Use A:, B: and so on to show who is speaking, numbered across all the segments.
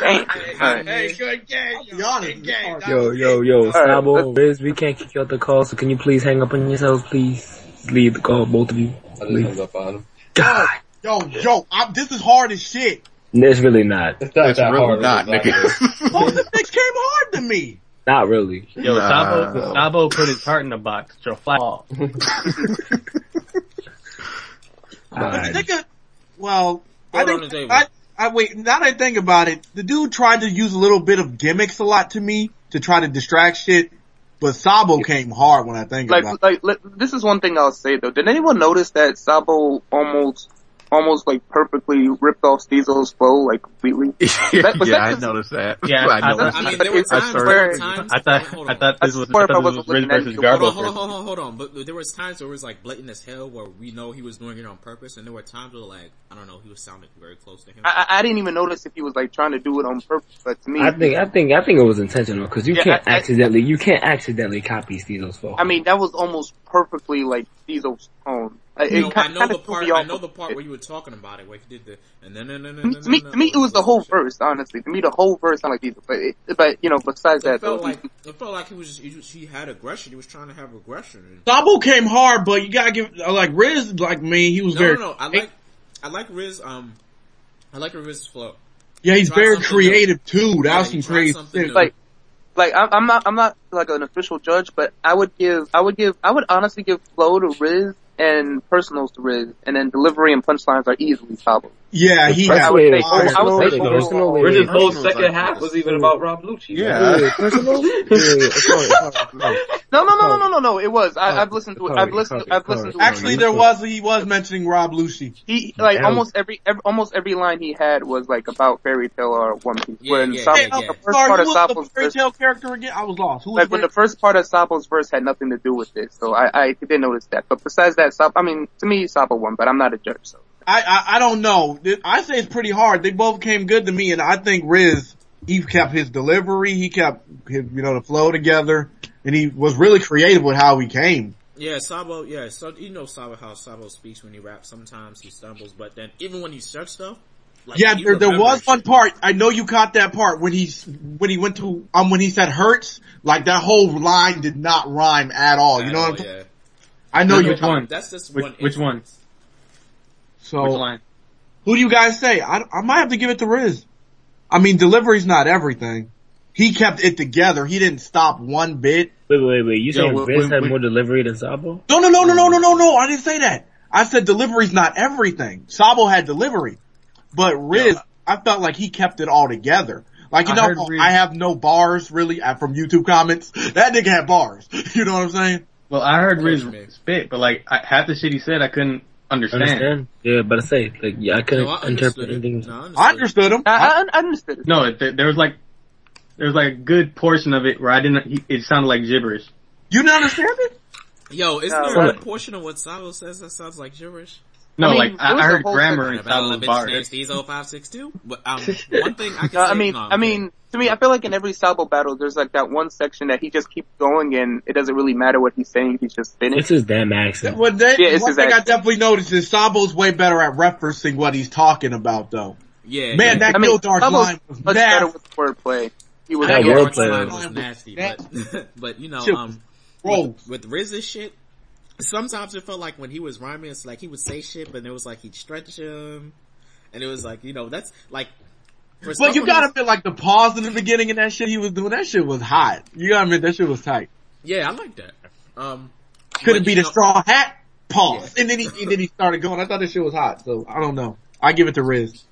A: Damn. Alright.
B: Hey, good game. yo. Good game.
C: Yo, yo, yo,
A: Alright,
C: Sabo, Riz, we can't kick you out the call, so can you please hang up on yourselves, please? Leave the call, both of you.
D: I just hung up on him.
C: God,
E: Yo, yo, I, this is hard as shit.
C: it's really not.
D: It's not
F: It's
D: that
F: really
D: hard.
F: not,
D: It's
F: nigga.
E: Both the things came hard to me.
C: Not really.
G: Yo,
F: Nah.
G: Sabo, Sabo put his heart in a box. So flat ball.
C: Alright.
E: nigga, well, I think,
H: on the table.
E: I, I wait, now that I think about it, the dude tried to use a little bit of gimmicks a lot to me to try to distract shit, but Sabo came hard when I think
A: Like,
E: about it.
A: like, like, this is one thing I'll say though. Did anyone notice that Sabo almost, almost like perfectly ripped off Steezo's flow, like completely? That-
F: yeah,
A: that
F: I
A: just-
F: noticed that.
G: Yeah,
F: I
G: I-
F: noticed
H: I mean,
F: that.
H: there were times,
F: swear-
H: there were times.
G: I thought,
H: hold
G: I thought this
A: I
G: was, I
A: swear if
G: thought this
A: wasn't
G: was Riz versus
A: you-
G: Garbo.
H: Hold on, hold on, hold on, hold on. But there was times where it was like blatant as hell, where we know he was doing it on purpose, and there were times where like I don't know, he was sounding very close to him.
A: I, I I didn't even notice if he was like trying to do it on purpose, but to me,
C: I think, I think, I think it was intentional, cause you
A: Yeah,
C: can't
A: I- I-
C: accidentally, you can't accidentally copy Steezo's phone.
A: I mean, that was almost perfectly like Steezo's tone.
H: You know,
A: It
H: I
A: kind
H: know the part. I know the part where you were talking about it, where he did the and then and then
A: To me, to me, to me, it was the whole verse. Honestly, to me, the whole verse sounded like Diesel. But, it, but you know, besides
H: It
A: that,
H: felt
A: though,
H: like it felt like he was just, he, just, he had aggression. He was trying to have aggression. And,
E: Sabo came hard, but you gotta give, like, Riz, like me, he was
H: no,
E: very,
H: no, no. I like I like Riz. Um, I like Riz's flow.
E: yeah, he's
H: Try
E: very
H: something
E: creative too. That
H: Yeah,
E: was some crazy
H: something
A: like, like I'm, I'm not, I'm not like an official judge, but I would give, I would give, I would honestly give flow to Riz and personals to Riz, and then delivery and punchlines are easily Sabo.
E: Yeah, he
C: Wait,
E: had,
C: wait,
A: I would say- I would
C: personally,
A: say-
C: personally,
D: Ridge's whole second half was even about Rob Lucci.
F: Yeah.
C: Wait, personal? No.
A: No, no, no, no, no, no, no. It was. I,
C: Oh,
A: I've listened to it. I've listened.
C: sorry,
A: I've listened to it.
E: actually there was, he was mentioning Rob Lucci.
A: He like almost every, every almost every line he had was like about Fairy Tail or One Piece.
H: Yeah,
A: when
H: yeah, yeah,
E: Hey,
H: yeah.
E: I'm
A: the first
E: sorry,
A: part of
E: was
A: Sabo's
E: the fairy
A: verse,
E: tale character again? I was lost. Who
A: like when the first part of Sabo's verse had nothing to do with this, so I I did notice that. But besides that, Sabo, I mean, to me, Sabo won, but I'm not a judge, so.
E: I, I I don't know. I say it's pretty hard. They both came good to me, and I think Riz he kept his delivery, he kept his you know the flow together, and he was really creative with how he came.
H: Yeah, Sabo. Yeah, so you know Sabo how Sabo speaks when he raps. Sometimes he stumbles, but then even when he says stuff, like,
E: yeah, there, there
H: remembers
E: was one part. I know you caught that part when he's when he went to um when he said hurts. Like that whole line did not rhyme at all. You know what I'm saying?
H: Yeah,
E: I know
G: Which
E: you.
G: which one?
H: that's just
G: Which-
H: one.
G: which one?
H: Instance.
E: So who do you guys say? I I might have to give it to Riz. I mean, delivery's not everything. He kept it together. He didn't stop one bit.
C: Wait, wait, wait, you
G: Yo,
C: saying
G: wait,
C: Riz
G: wait,
C: had
G: wait.
C: more delivery than Sabo?
E: No, no, no, no, no, no, no, no. I didn't say that. I said delivery's not everything. Sabo had delivery, but Riz, I felt like he kept it all together. Like you
G: I
E: know,
G: heard Riz-
E: I have no bars really from YouTube comments. That nigga had bars. You know what I'm saying?
G: Well, I heard Riz
H: What you mean?
G: spit, but like I, half the shit he said, I couldn't understand.
C: Understand? Yeah, but I say, like, yeah, I couldn't
H: No, I
C: interpret
H: understood it.
C: anything.
H: No,
E: I
H: understood.
E: understood him.
A: I, I, I understood it.
G: No, there, there was like there was like a good portion of it where I didn't. He, it sounded like gibberish.
E: You didn't understand it?
H: Yo, isn't
A: No,
H: there a portion of what Sabo says that sounds like gibberish?
G: No,
A: I mean,
G: like
A: there
G: I,
A: was
G: I
A: a
G: heard grammar in
H: About a
G: Sabo's
H: bitch
G: bars.
H: named Steezo five six two. But um, one thing I can
A: No,
H: say,
A: I mean,
H: no,
A: I mean, to me, I feel like in every Sabo battle, there's like that one section that he just keeps going, and it doesn't really matter what he's saying. He's just
C: It's
A: finished.
C: his damn accent.
E: What they,
A: Yeah,
E: one
A: his
E: thing I definitely noticed is Sabo's way better at referencing what he's talking about, though.
H: yeah,
E: Man,
H: yeah.
E: that
A: I mean,
E: Kill Dark
A: Sabo's
E: line was
A: much better
E: nasty.
A: with wordplay. He was
C: That
H: That
C: wordplay
H: wordplay line
C: was-
H: was nasty, but but you know, um,
E: Bro,
H: with, with Riz's shit, sometimes it felt like when he was rhyming, it's like he would say shit, but it was like he'd stretch him, and it was like you know that's like. For
E: but you gotta
H: he's-
E: feel like the pause in the beginning and that shit he was doing. That shit was hot. You gotta admit that shit was tight.
H: Yeah, I like that. Um,
E: Could it be the
H: know-
E: straw hat? Pause. And then he and then he started going. I thought this shit was hot, so I don't know. I give it to Riz.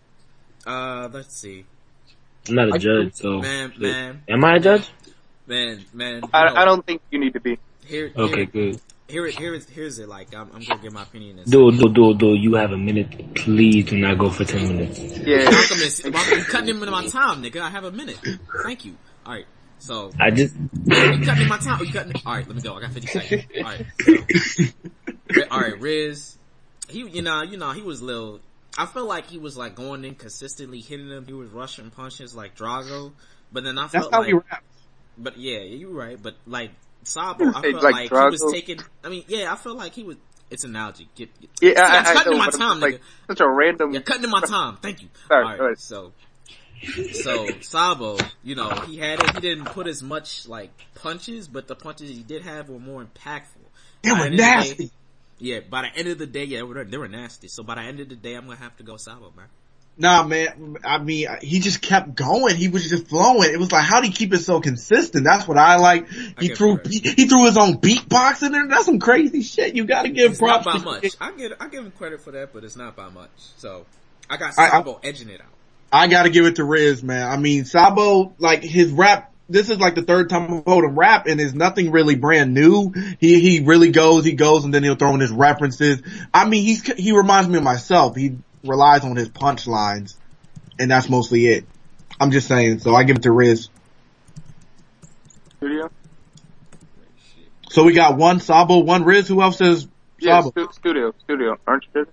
H: Uh, let's see,
C: I'm not a
E: I-
C: judge, so.
H: man, man,
C: Am I a judge?
H: man, man.
A: I, I don't think you need to be.
H: Here,
C: Okay,
H: here,
C: good.
H: Here, it- here, is- here's it. Like, I'm, I'm gonna give my opinion. And
C: Do, do, do, do, you have a minute. Please do not go for 10 minutes.
A: Yeah.
H: Malcolm is Malcolm, you cutting into my time, nigga. I have a minute. Thank you. All right. So
C: I just,
H: you cutting in my time. You cutting? All right. Let me go. I got 50 seconds. All right. So, all right. Riz, he, you know, you know, he was little. I felt like he was like going in consistently hitting them. He was rushing punches like Drago, but then I felt
E: That's
H: felt
E: how
H: like,
E: he raps.
H: but yeah, you're right. But like Sabo, I felt
A: like
H: like, he was taking. I mean, yeah, I felt like he was. It's an analogy. Get, get,
A: Yeah,
H: See,
A: I,
H: that's
A: I, I
H: cutting
A: know,
H: my time,
A: like
H: nigga.
A: such a random.
H: You're cutting in my time. Thank you.
A: Sorry,
H: All right.
A: go.
H: So So Sabo, you know, he had it. He didn't put as much like punches, but the punches he did have were more impactful.
E: They
H: By
E: were
H: the end day-
E: nasty.
H: yeah, by the end of the day, yeah, they were, they were nasty. So by the end of the day, I'm gonna have to go Sabo, man.
E: Nah, man. I mean, he just kept going. He was just flowing. It was like, how would he keep it so consistent? That's what I like. He
H: get
E: threw, he, he threw his own beatbox in there. That's some crazy shit. You gotta give
H: It's not by
E: to-
H: much. I get I give him credit for that, but it's not by much. So I got
E: I- I-
H: Sabo edging it out.
E: I gotta give it to Riz, man. I mean, Sabo, like his rap, this is like the third time I've heard him rap and there's nothing really brand new. He, he really goes, he goes and then he'll throw in his references. I mean, he's, he reminds me of myself. He relies on his punchlines and that's mostly it. I'm just saying, so I give it to Riz.
A: Studio?
E: So we got one Sabo, one Riz. Who else says
A: Yeah,
E: Sabo?
A: stu- studio, studio. Aren't you? Drizzy?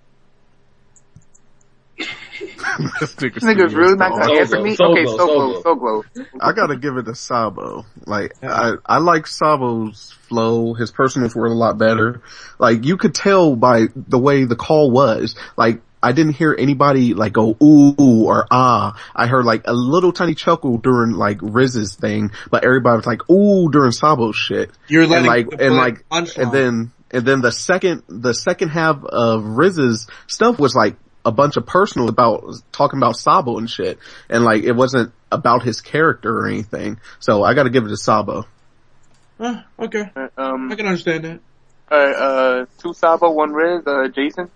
B: This
A: This nigga's really not gonna
D: Solo,
A: answer me?
D: solo,
A: okay, so
D: solo.
A: glow, so glow.
B: I gotta give it to Sabo. Like, I, I like Sabo's flow. His personals were a lot better. Like, you could tell by the way the call was. Like, I didn't hear anybody like go ooh or ah. I heard like a little tiny chuckle during like Riz's thing, but everybody was like ooh during Sabo's shit.
E: You're
B: and like, and like,
E: punchline.
B: and then, and then the second, the second half of Riz's stuff was like a bunch of personal about talking about Sabo and shit. And like, it wasn't about his character or anything. So I gotta give it to Sabo.
E: Uh, okay,
A: Uh, Um,
E: I can understand that.
A: alright, uh, two Sabo, one Riz, uh, Jason.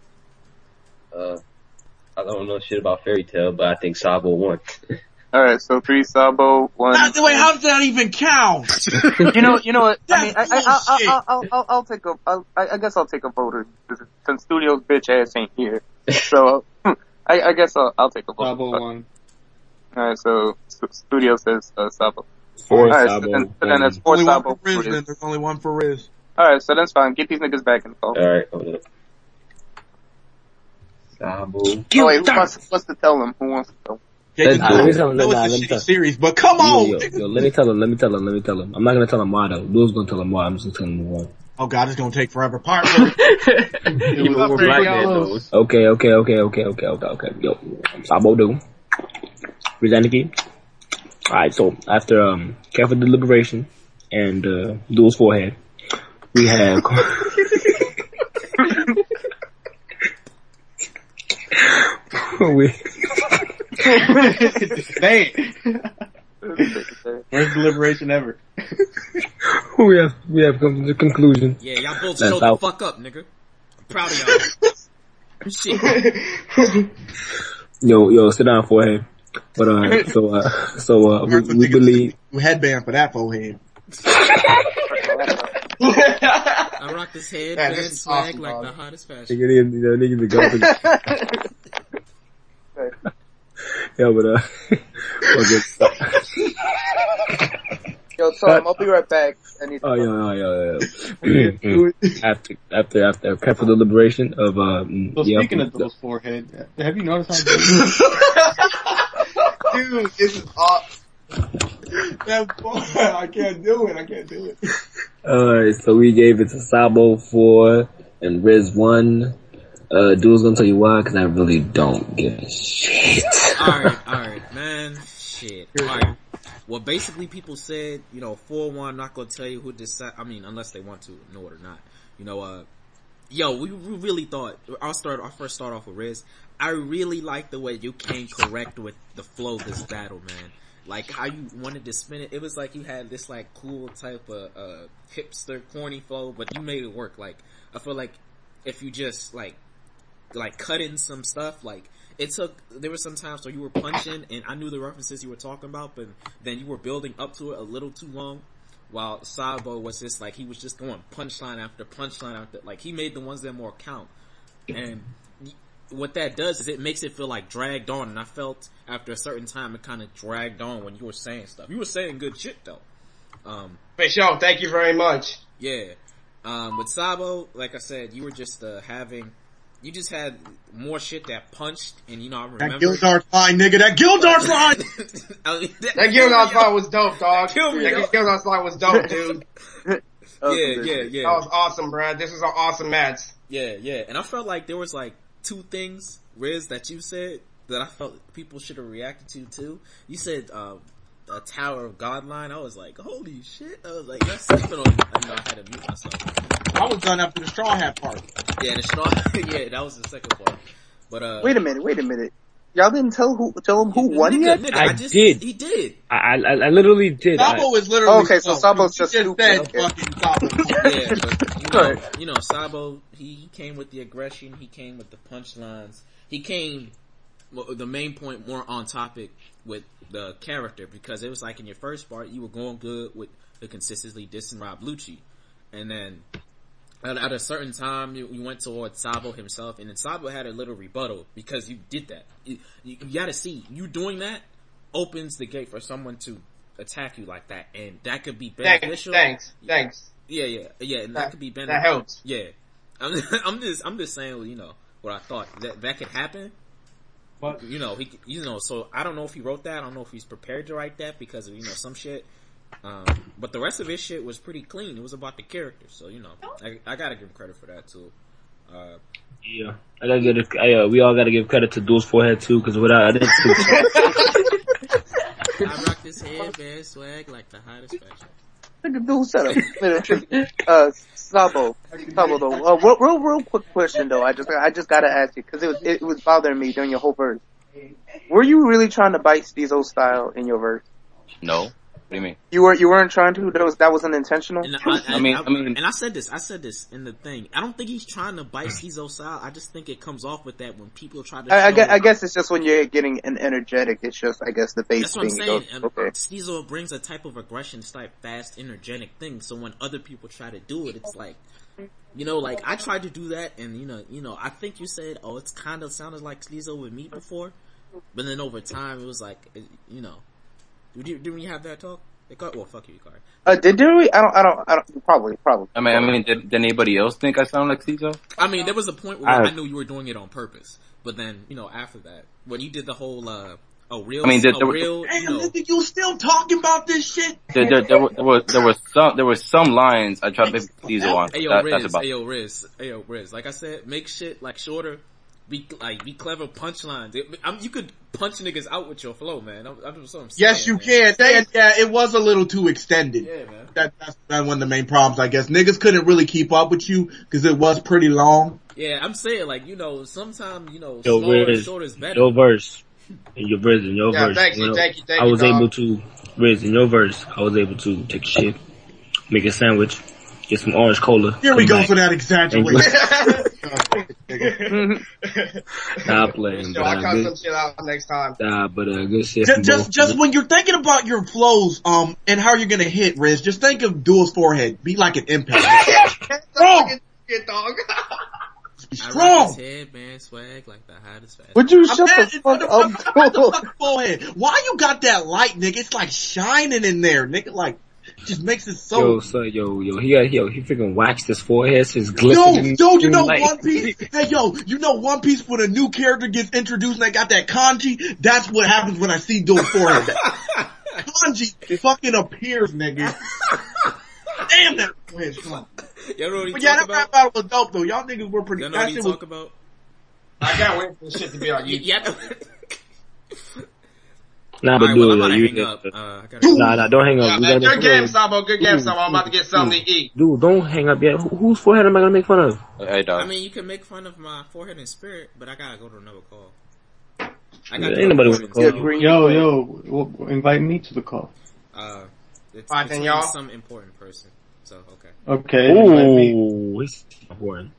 D: Uh, I don't know shit about Fairy Tail, but I think Sabo won.
A: Alright, so three Sabo, one.
E: Ah, wait, how does that even count?
A: you know, you know what? I mean, I,
E: That's
A: I, I,
E: bullshit.
A: I, I'll, I'll, I'll take a, I'll, I I guess I'll take a voter since Studio's bitch ass ain't here. So, I, I guess I'll, I'll take a vote.
G: Sabo one.
A: Alright, so Stu- Studio says uh, Sabo.
C: Four
A: Alright, so
C: Sabo.
A: then, so then it's four
E: only one
A: Sabo.
E: for Riz. Then there's only one for Riz.
A: Alright, so that's fine. Get these niggas back in the call.
D: Alright, hold up. Sabo.
A: Oh wait, who wants, who wants to tell them? Who wants to tell them?
E: Jason,
C: Nah, let me tell him,
E: know
C: nah, let me tell-
E: series, but come
C: Yo,
E: on.
C: yo, yo, let me tell him, let me tell him, let me tell him. I'm not gonna tell him why though. Dude's gonna tell him why. I'm just gonna tell him why.
E: Oh god, it's gonna take forever. Part.
G: It was
D: We're black man
C: Okay, okay, okay, okay, okay, okay, okay. Yo, Sabo do. Rizaniki. Alright, so after um careful deliberation and uh Duel's forehead, we have we
G: Dang. Worst deliberation ever.
C: we have we have come to the conclusion.
H: Yeah, y'all both
C: That's
H: showed the fuck up, nigga. I'm proud of y'all. Shit.
C: Yo, yo, sit down forehead. But uh so uh so uh we, we believe
E: headband for that forehead.
H: I rock this head,
G: Yeah,
H: man, swag
G: awesome,
H: like
G: dog.
H: the hottest fashion.
C: nigga, you know, niggas are going Yeah, but uh okay.
A: Yo, Tom, I'll be right back. I need to
C: Oh yeah, yeah, yeah, yeah. after after after careful deliberation of um
G: So
C: yeah,
G: speaking of those forehead, have you noticed how
E: Dude, this is awesome. That's fun. I can't do it. I can't do it.
C: Alright, so we gave it to Sabo four and Riz one. Uh, dude's gonna tell you why, cause I really don't give a shit.
H: alright, alright, man. Shit. Alright. Well, basically people said, you know, 4-1, not gonna tell you who decide, I mean, unless they want to know it or not. You know, uh, yo, we, we really thought, I'll start, I'll first start off with Riz. I really like the way you came correct with the flow of this battle, man. Like how you wanted to spin it. It was like you had this like cool type of, uh, hipster corny flow, but you made it work. Like, I feel like if you just like like cutting some stuff. Like it took there were some times where you were punching and I knew the references you were talking about, but then you were building up to it a little too long. While Sabo was just like he was just going punchline after punchline after like he made the ones that more count. And what that does is it makes it feel like dragged on and I felt after a certain time it kind of dragged on when you were saying stuff. You were saying good shit though. Um
G: sure. Thank you very much.
H: yeah. Um, with Sabo, like I said, you were just, uh, having, you just had more shit that punched and you know, I remember.
E: That Gildart line, nigga. That Gildart line.
H: I mean, that,
G: That Gildon slide was dope, dog.
H: Kill me, yo.
G: That Gildon slide was dope, dude.
H: yeah,
A: Yeah,
H: yeah,
G: That was awesome, bruh. This is an awesome match.
H: Yeah, yeah. And I felt like there was like two things, Riz, that you said that I felt people should have reacted to too. You said uh, a Tower of God line. I was like, holy shit! I was like, that's sleeping on. I know I had to mute myself.
E: I was done after the straw hat part.
H: Yeah, the straw. yeah, that was the second part. But uh,
A: Wait a minute, wait a minute. Y'all didn't tell who tell him who won yet?
H: nigga,
C: I
H: just,
C: did.
H: He did.
C: I, I, I literally did. I,
E: Sabo is literally.
A: Okay, so
E: slow.
A: Sabo's
E: You
A: just
E: said
A: stupid, okay.
E: fucking Sabo.
H: Yeah, but you know, you know, Sabo, he, he came with the aggression, he came with the punchlines, he came, well, the main point more on topic with the character, because it was like in your first part, you were going good with the consistently dissing Rob Lucci, and then at, at a certain time, you, you went towards Sabo himself, and then Sabo had a little rebuttal, because you did that. You, you, you gotta see, you doing that opens the gate for someone to attack you like that, and that could be
F: Thanks,
H: beneficial.
F: thanks, thanks.
H: Yeah, yeah, yeah, and that,
F: That-
H: could be beneficial.
F: That helps.
H: Yeah, I'm, I'm just, I'm just saying, you know, what I thought that that could happen.
E: But-
H: you know, he, you know, so I don't know if he wrote that. I don't know if he's prepared to write that because of you know some shit. Um, but the rest of his shit was pretty clean. It was about the character, so you know, I, I gotta give him credit for that too. Uh,
C: yeah, I gotta give. I, uh, we all gotta give credit to Duel's forehead too, because without I didn't.
H: I rock this headband swag like the hottest fashion.
A: Uh, Sabo, Sabo though. Uh, real, real, real quick question though. I just, I just gotta ask you because it was, it was bothering me during your whole verse. Were you really trying to bite Steezo style in your verse?
D: No. What do you mean?
A: You were, you weren't trying to. That was, that wasn't intentional.
H: And I,
D: I mean- I mean-
H: and I said this, I said this in the thing. I don't think he's trying to bite Steezo style. I just think it comes off with that when people try to.
A: I, I, guess, I guess it's just when you're getting an energetic. It's just, I guess, the base
H: That's what I'm saying.
A: goes.
H: And
A: Okay.
H: Steezo brings a type of aggression, type fast, energetic thing. So when other people try to do it, it's like, you know, like I tried to do that, and you know, you know, I think you said, oh, it's kind of sounded like Steezo with me before, but then over time, it was like, it- you know, did you, didn't we have that talk? They call, well, fuck you, Ikari.
A: Uh, did, did we? I don't, I don't, I don't, probably, probably.
D: I mean, I mean, did, did anybody else think I sound like Steezo?
H: I mean, there was a point where I,
C: I-
H: knew you were doing it on purpose, but then, you know, after that, when you did the whole, uh, a real,
D: I mean, there-
H: a
D: there were-
H: real, you
E: Damn,
H: know,
E: you still talking about this shit?
D: There, there, there, were, there was there was some there was some lines I tried to make Caesar on.
H: Hey yo,
D: That,
H: Riz,
D: that's about.
H: hey yo, Riz, hey yo, Riz. Like I said, make shit like shorter. Be like, be clever punchlines. You could punch niggas out with your flow, man. I'm, I'm just what I'm saying,
E: Yes, you
H: man.
E: can. And, yeah, it was a little too extended.
H: Yeah, man.
E: That, that's that's one of the main problems, I guess. Niggas couldn't really keep up with you because it was pretty long.
H: Yeah, I'm saying like you know, sometimes you know,
C: Yo,
H: smaller and shorter is better.
C: your verse, in your verse, in your
F: Yeah,
C: verse.
F: thank you,
C: know,
F: thank you, thank
C: I was
F: dog.
C: able to, Riz, in your verse, I was able to take a shit, make a sandwich, get some orange cola.
E: Here we go
C: back.
E: for that exaggeration.
C: Stop playing,
F: Yo, I cut
C: good,
F: some shit out next time.
C: nah, but uh, good shit.
E: just, just, just when you're thinking about your flows, um, and how you're gonna hit, Riz, just think of Duel's forehead. Be like an impact. Strong!
F: Shit, dog.
E: Be
H: I rock
E: strong!
H: this headband swag like the hottest fashion.
A: Would you
E: I'm
A: shut
E: mad
A: the
E: at
A: fuck
E: the
A: up,
E: forehead. Why you got that light, nigga? It's like shining in there, nigga. Like, just makes it so.
C: Yo, so yo, yo, he got, yo, he freaking waxed his forehead, so it's
E: Yo,
C: glistening.
E: yo, you know
C: like-
E: One Piece? Hey, yo, you know One Piece when a new character gets introduced and they got that kanji? That's what happens when I see Duel's forehead. That kanji fucking appears, nigga. Damn that forehead strong.
H: Y'all know what he
E: But yeah,
H: talk
E: that rap
H: about?
E: battle was dope though. Y'all niggas were pretty,
H: Y'all know what
E: that
H: he
E: shit was,
H: talk about?
F: I can't wait for this shit to be on
H: You,
F: YouTube.
H: yeah.
C: Nah, but
H: Alright, well, I'm
C: dude,
H: about to
C: you,
H: hang up. Uh, I gotta.
C: nah, nah, don't hang up.
F: Yeah, man, good game,
C: of-
F: Sabo. Good game, Sabo. I'm about to get something to eat.
C: Dude, don't hang up yet. Who- Whose forehead am I gonna make fun of?
D: Hey, dog.
H: I mean, you can make fun of my forehead and spirit, but I gotta go to another call. I
C: Yeah,
H: to
C: ain't
H: go
C: nobody
H: to
C: wanna call.
H: so,
G: Yo, yo, well, invite me to the call.
H: Uh, it's
F: Alright, then, y'all.
H: some important person. So okay.
G: Okay, invite me.
C: Ooh, he's important.